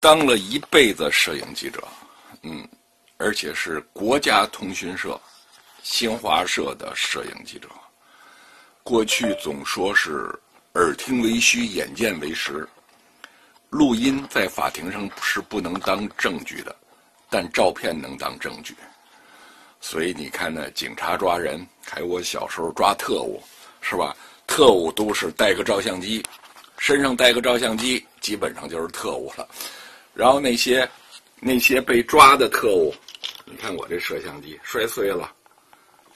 当了一辈子摄影记者，嗯，而且是国家通讯社、新华社的摄影记者。过去总说是耳听为虚，眼见为实。录音在法庭上是不能当证据的，但照片能当证据。所以你看，那警察抓人，还有我小时候抓特务，是吧？特务都是带个照相机，身上带个照相机，基本上就是特务了。然后那些那些被抓的特务，你看我这摄像机摔碎了，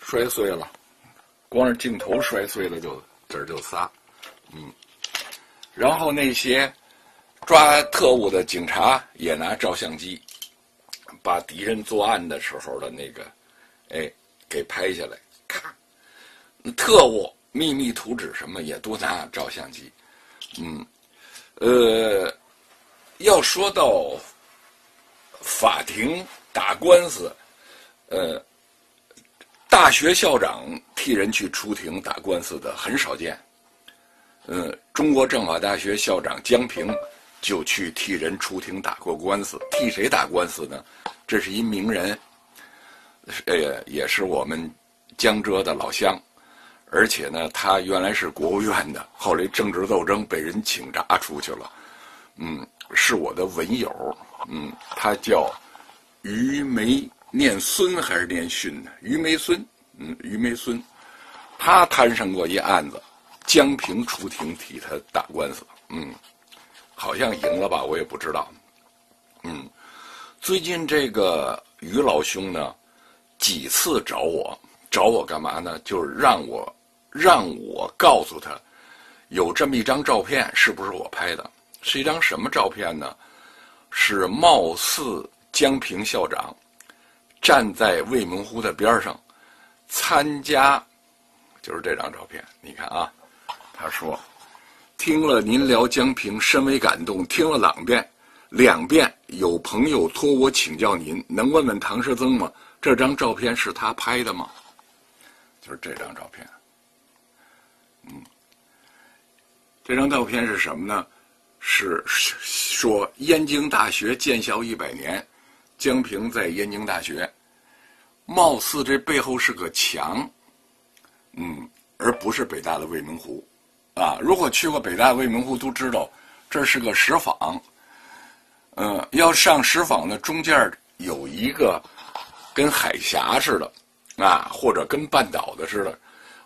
摔碎了，光是镜头摔碎了就这儿就仨，嗯。然后那些抓特务的警察也拿照相机，把敌人作案的时候的那个，哎，给拍下来，咔，特务。秘密图纸什么也都拿照相机，嗯，呃，要说到法庭打官司，呃，大学校长替人去出庭打官司的很少见，嗯，中国政法大学校长江平就去替人出庭打过官司，替谁打官司呢？这是一名人，呃，也是我们江浙的老乡。而且呢，他原来是国务院的，后来政治斗争被人请闸出去了。嗯，是我的文友。嗯，他叫于梅念孙还是念训呢？于梅孙。嗯，于梅孙，他摊上过一案子，江平出庭替他打官司。嗯，好像赢了吧？我也不知道。嗯，最近这个于老兄呢，几次找我，找我干嘛呢？就是让我。让我告诉他，有这么一张照片，是不是我拍的？是一张什么照片呢？是貌似江平校长站在未名湖的边上参加，就是这张照片。你看啊，他说：“听了您聊江平，深为感动。听了两遍，两遍有朋友托我请教您，能问问唐世曾吗？这张照片是他拍的吗？就是这张照片。”嗯，这张照片是什么呢？是说燕京大学建校一百年，江平在燕京大学，貌似这背后是个墙，嗯，而不是北大的未名湖，啊，如果去过北大未名湖都知道，这是个石坊，嗯，要上石坊呢，中间有一个跟海峡似的，啊，或者跟半岛的似的。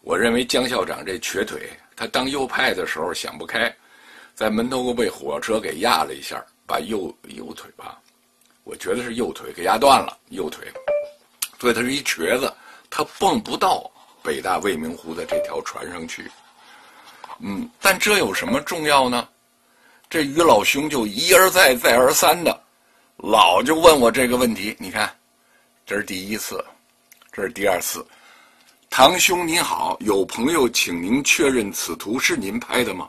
我认为江校长这瘸腿，他当右派的时候想不开，在门头沟被火车给压了一下，把右右腿吧，我觉得是右腿给压断了，右腿，所以他是一瘸子，他蹦不到北大未名湖的这条船上去。嗯，但这有什么重要呢？这于老兄就一而再再而三的，老就问我这个问题。你看，这是第一次，这是第二次。堂兄您好，有朋友请您确认此图是您拍的吗？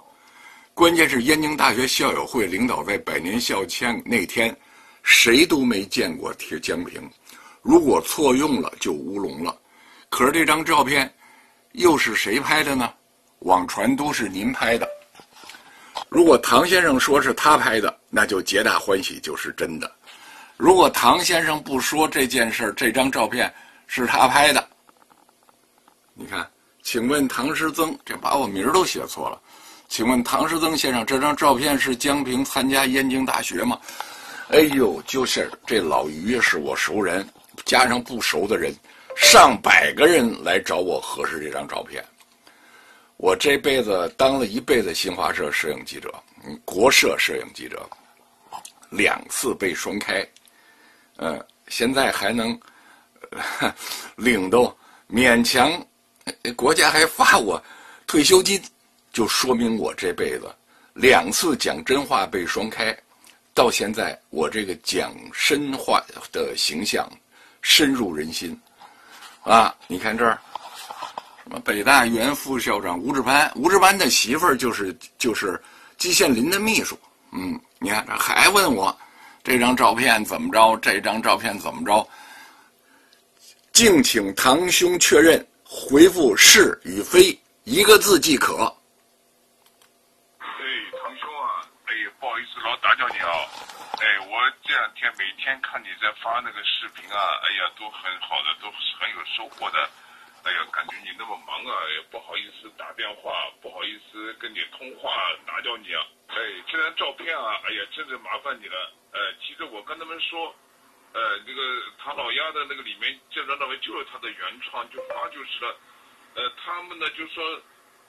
关键是燕京大学校友会领导在百年校庆那天，谁都没见过贴江平，如果错用了就乌龙了。可是这张照片，又是谁拍的呢？网传都是您拍的。如果唐先生说是他拍的，那就皆大欢喜，就是真的。如果唐先生不说这件事这张照片是他拍的。你看，请问唐师曾，这把我名儿都写错了。请问唐师曾先生，这张照片是江平参加燕京大学吗？哎呦，就是这老于是我熟人，加上不熟的人，上百个人来找我核实这张照片。我这辈子当了一辈子新华社摄影记者，嗯，国社摄影记者，两次被双开，嗯，现在还能 领到勉强。国家还发我退休金，就说明我这辈子两次讲真话被双开，到现在我这个讲真话的形象深入人心啊！你看这儿，什么北大原副校长吴志攀，吴志攀的媳妇儿就是就是季羡林的秘书。嗯，你看这还问我这张照片怎么着？这张照片怎么着？敬请堂兄确认。回复是与非一个字即可。哎，堂兄啊，哎，不好意思，老打搅你啊。哎，我这两天每天看你在发那个视频啊，哎呀，都很好的，都是很有收获的。哎呀，感觉你那么忙啊，也不好意思打电话，不好意思跟你通话打搅你啊。哎，这张照片啊，哎呀，真是麻烦你了。呃，其实我跟他们说，呃，那个唐老鸭的那个里面这张照片就是他的原创，就发就是了。呃，他们呢就说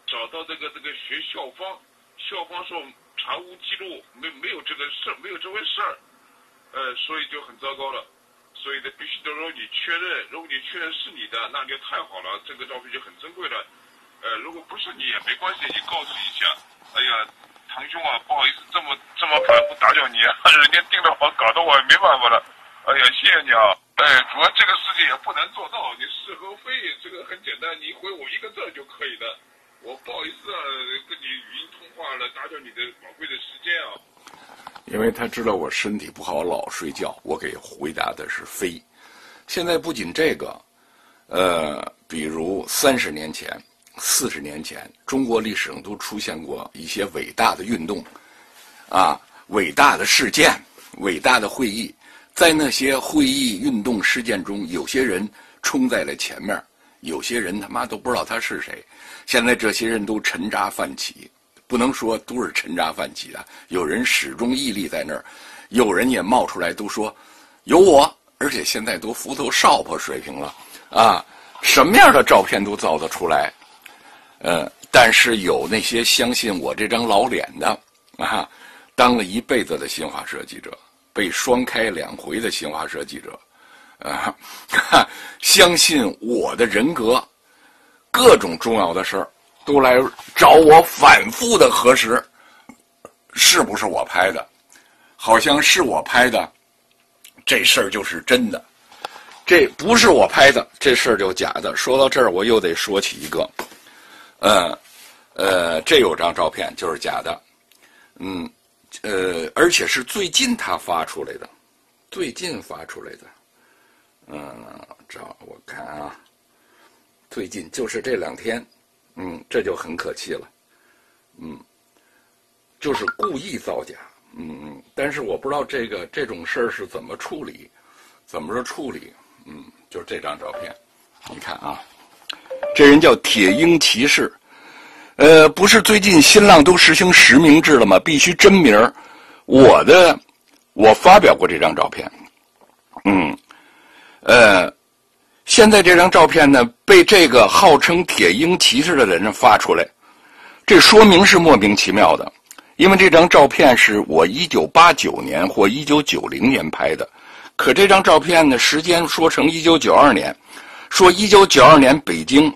找到这个这个学校方，校方说。查无记录，没没有这个事，没有这回事儿，呃，所以就很糟糕了。所以呢，必须得如果你确认，如果你确认是你的，那就太好了，这个照片就很珍贵了。呃，如果不是你也没关系，你告诉一下。哎呀，堂兄啊，不好意思，这么这么反复打搅你，人家订的好，搞得我也没办法了。哎呀，谢谢你啊。哎，主要这个事情也不难做到，你是和非，这个很简单，你回我一个字就可以的。我不好意思啊，跟你，你的宝贵的时间啊。因为他知道我身体不好，老睡觉，我给回答的是非。现在不仅这个，呃，比如三十年前、四十年前，中国历史上都出现过一些伟大的运动，啊，伟大的事件、伟大的会议，在那些会议、运动事件中，有些人冲在了前面，有些人他妈都不知道他是谁。现在这些人都沉渣泛起，不能说都是沉渣泛起的，有人始终屹立在那儿，有人也冒出来都说有我，而且现在都浮头少婆水平了啊，什么样的照片都造得出来，呃，但是有那些相信我这张老脸的啊，当了一辈子的新华社记者，被双开两回的新华社记者，啊，相信我的人格。各种重要的事儿，都来找我反复的核实，是不是我拍的？好像是我拍的，这事儿就是真的；这不是我拍的，这事儿就假的。说到这儿，我又得说起一个，呃，呃，这有张照片就是假的，嗯，呃，而且是最近他发出来的，最近发出来的，嗯，找我看啊。最近就是这两天，嗯，这就很可气了，嗯，就是故意造假，嗯嗯，但是我不知道这个这种事儿是怎么处理，怎么着处理，嗯，就这张照片，你看啊，这人叫铁鹰骑士，呃，不是最近新浪都实行实名制了吗？必须真名儿，我的，我发表过这张照片，嗯，呃。现在这张照片呢，被这个号称“铁鹰骑士”的人发出来，这说明是莫名其妙的。因为这张照片是我一九八九年或一九九零年拍的，可这张照片呢，时间说成一九九二年，说一九九二年北京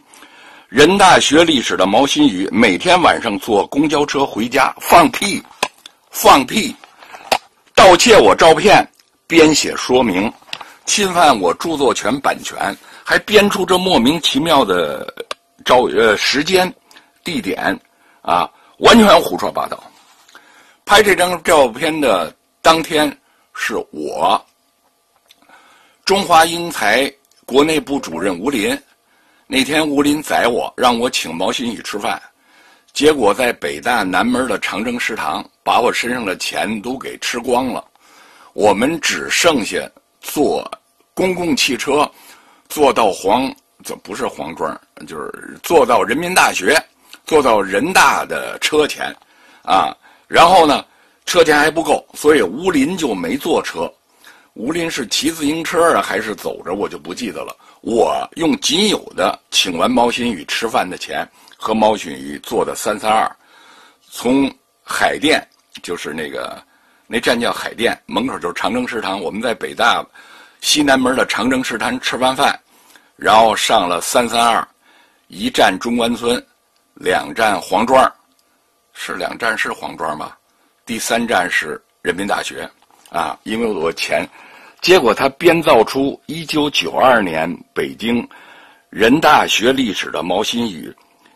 人大学历史的毛新宇每天晚上坐公交车回家，放屁，放屁，盗窃我照片，编写说明。侵犯我著作权版权，还编出这莫名其妙的招呃时间、地点，啊，完全胡说八道。拍这张照片的当天是我，中华英才国内部主任吴林。那天吴林宰我，让我请毛新宇吃饭，结果在北大南门的长征食堂，把我身上的钱都给吃光了。我们只剩下。坐公共汽车，坐到黄，这不是黄庄，就是坐到人民大学，坐到人大的车前，啊，然后呢，车钱还不够，所以吴林就没坐车。吴林是骑自行车啊，还是走着，我就不记得了。我用仅有的请完毛新宇吃饭的钱，和毛新宇坐的三三二，从海淀，就是那个。那站叫海淀，门口就是长征食堂。我们在北大西南门的长征食堂吃完饭，然后上了三三二，一站中关村，两站黄庄，是两站是黄庄吧？第三站是人民大学，啊，因为我钱，结果他编造出一九九二年北京人大学历史的毛新宇，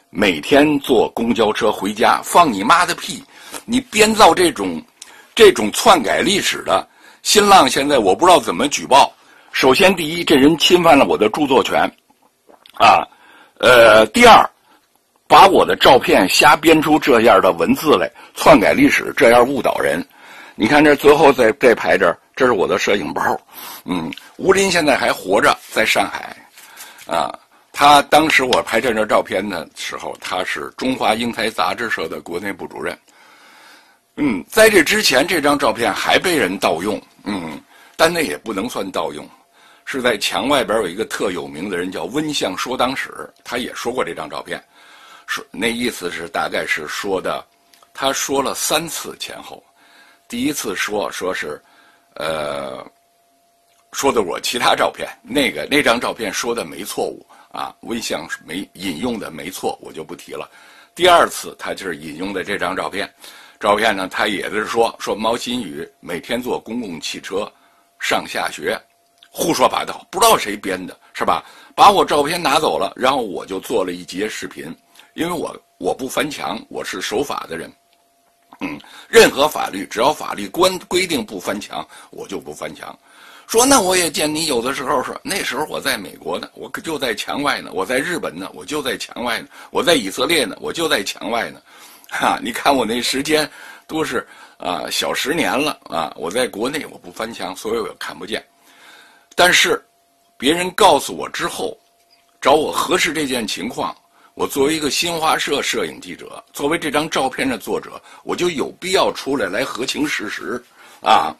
每天坐公交车回家，放你妈的屁！你编造这种。这种篡改历史的新浪，现在我不知道怎么举报。首先，第一，这人侵犯了我的著作权，啊，呃，第二，把我的照片瞎编出这样的文字来，篡改历史，这样误导人。你看这最后在这排这儿，这是我的摄影包。嗯，吴林现在还活着，在上海。啊，他当时我拍这张照片的时候，他是中华英才杂志社的国内部主任。嗯，在这之前，这张照片还被人盗用。嗯，但那也不能算盗用，是在墙外边有一个特有名的人叫温相说当时，他也说过这张照片，说那意思是大概是说的，他说了三次前后，第一次说说是，呃，说的我其他照片，那个那张照片说的没错误啊，温相没引用的没错，我就不提了。第二次他就是引用的这张照片。照片呢？他也是说说毛新宇每天坐公共汽车上下学，胡说八道，不知道谁编的，是吧？把我照片拿走了，然后我就做了一节视频，因为我我不翻墙，我是守法的人。嗯，任何法律只要法律规规定不翻墙，我就不翻墙。说那我也见你有的时候说，那时候我在美国呢，我可就在墙外呢；我在日本呢，我就在墙外呢；我在以色列呢，我就在墙外呢。哈，你看我那时间都是啊小十年了啊！我在国内我不翻墙，所以我看不见。但是别人告诉我之后，找我核实这件情况，我作为一个新华社摄影记者，作为这张照片的作者，我就有必要出来来核清事实啊。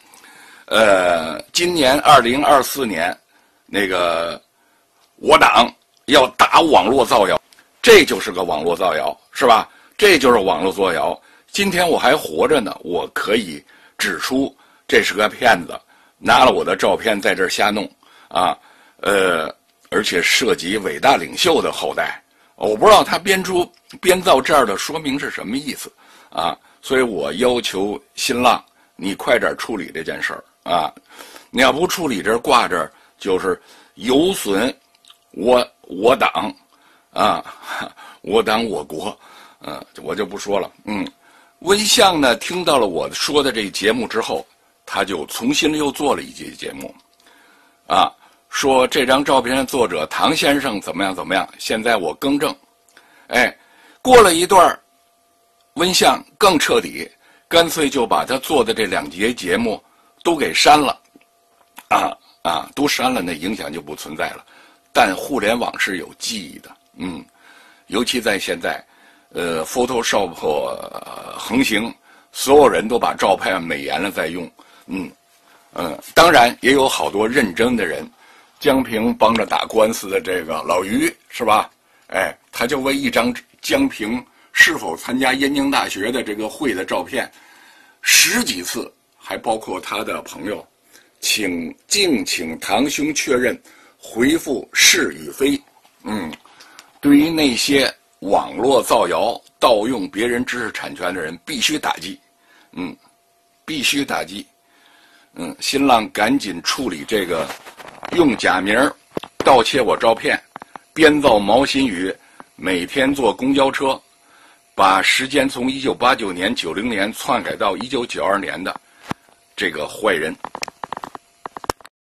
呃，今年二零二四年，那个我党要打网络造谣，这就是个网络造谣，是吧？这就是网络作谣。今天我还活着呢，我可以指出这是个骗子，拿了我的照片在这儿瞎弄啊，呃，而且涉及伟大领袖的后代，我不知道他编出编造这样的说明是什么意思啊，所以我要求新浪，你快点处理这件事儿啊，你要不处理这挂着就是有损我我党啊，我党我国。嗯，我就不说了。嗯，温相呢，听到了我说的这节目之后，他就重新又做了一节节目，啊，说这张照片的作者唐先生怎么样怎么样。现在我更正，哎，过了一段温相更彻底，干脆就把他做的这两节节目都给删了，啊啊，都删了，那影响就不存在了。但互联网是有记忆的，嗯，尤其在现在。呃，Photoshop 横行，所有人都把照片美颜了再用，嗯，嗯，当然也有好多认真的人，江平帮着打官司的这个老于是吧？哎，他就为一张江平是否参加燕京大学的这个会的照片，十几次，还包括他的朋友，请敬请堂兄确认，回复是与非，嗯，对于那些。网络造谣、盗用别人知识产权的人必须打击，嗯，必须打击，嗯，新浪赶紧处理这个用假名盗窃我照片、编造毛新宇每天坐公交车，把时间从一九八九年、九零年篡改到一九九二年的这个坏人，